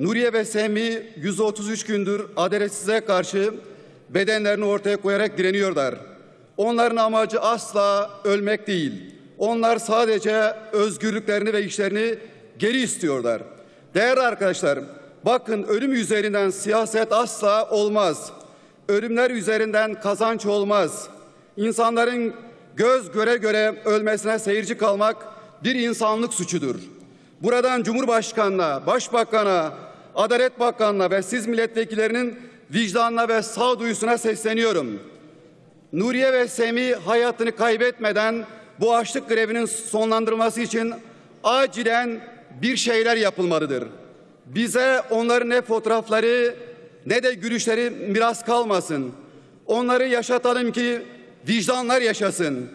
Nuriye ve Semih 133 gündür adaletsizliğe karşı bedenlerini ortaya koyarak direniyorlar. Onların amacı asla ölmek değil. Onlar sadece özgürlüklerini ve işlerini geri istiyorlar. Değerli arkadaşlar, bakın ölüm üzerinden siyaset asla olmaz. Ölümler üzerinden kazanç olmaz. İnsanların göz göre göre ölmesine seyirci kalmak bir insanlık suçudur. Buradan Cumhurbaşkanı'na, Başbakan'a, Adalet Bakanı'na ve siz milletvekillerinin vicdanına ve sağduyusuna sesleniyorum. Nuriye ve Semi hayatını kaybetmeden bu açlık grevinin sonlandırılması için acilen bir şeyler yapılmalıdır. Bize onların ne fotoğrafları ne de gülüşleri miras kalmasın. Onları yaşatalım ki vicdanlar yaşasın.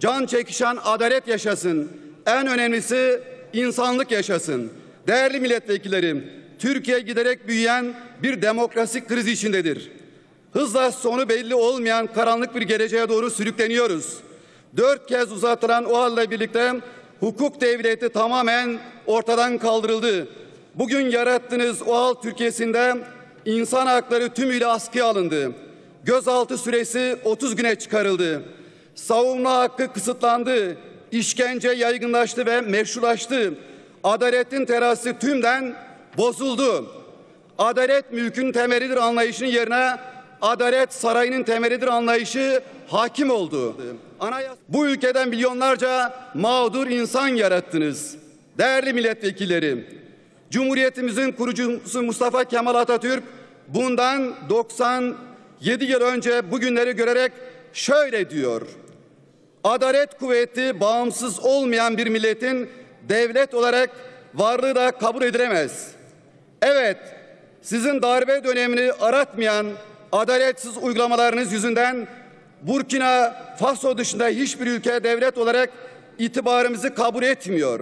Can çekişen adalet yaşasın. En önemlisi insanlık yaşasın. Değerli milletvekillerim, Türkiye giderek büyüyen bir demokrasi krizi içindedir. Hızla sonu belli olmayan karanlık bir geleceğe doğru sürükleniyoruz. Dört kez uzatılan o halle birlikte hukuk devleti tamamen ortadan kaldırıldı. Bugün yarattığınız o hal Türkiye'sinde insan hakları tümüyle askıya alındı. Gözaltı süresi 30 güne çıkarıldı. Savunma hakkı kısıtlandı. İşkence yaygınlaştı ve meşrulaştı. Adaletin terası tümden bozuldu. Adalet mülkün temelidir anlayışının yerine adalet sarayının temelidir anlayışı hakim oldu. Bu ülkeden milyonlarca mağdur insan yarattınız. Değerli milletvekillerim, Cumhuriyetimizin kurucusu Mustafa Kemal Atatürk bundan 97 yıl önce bugünleri görerek şöyle diyor. Adalet kuvveti bağımsız olmayan bir milletin devlet olarak varlığı da kabul edilemez. Evet, sizin darbe dönemini aratmayan adaletsiz uygulamalarınız yüzünden Burkina Faso dışında hiçbir ülke devlet olarak itibarımızı kabul etmiyor.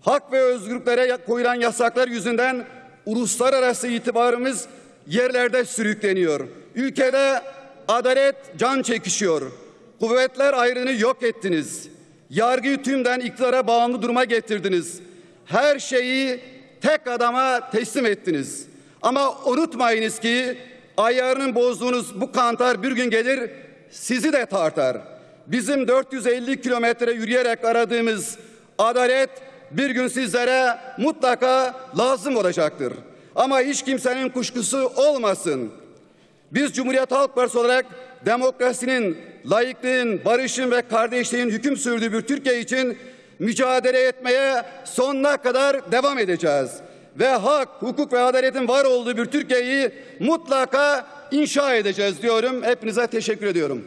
Hak ve özgürlüklere koyulan yasaklar yüzünden uluslararası itibarımız yerlerde sürükleniyor. Ülkede adalet can çekişiyor. Kuvvetler ayrını yok ettiniz. Yargıyı tümden iktidara bağımlı duruma getirdiniz. Her şeyi tek adama teslim ettiniz. Ama unutmayınız ki ayarını bozduğunuz bu kantar bir gün gelir sizi de tartar. Bizim 450 kilometre yürüyerek aradığımız adalet bir gün sizlere mutlaka lazım olacaktır. Ama hiç kimsenin kuşkusu olmasın. Biz Cumhuriyet Halk Partisi olarak demokrasinin, layıklığın, barışın ve kardeşliğin hüküm sürdüğü bir Türkiye için mücadele etmeye sonuna kadar devam edeceğiz. Ve hak, hukuk ve adaletin var olduğu bir Türkiye'yi mutlaka inşa edeceğiz diyorum. Hepinize teşekkür ediyorum.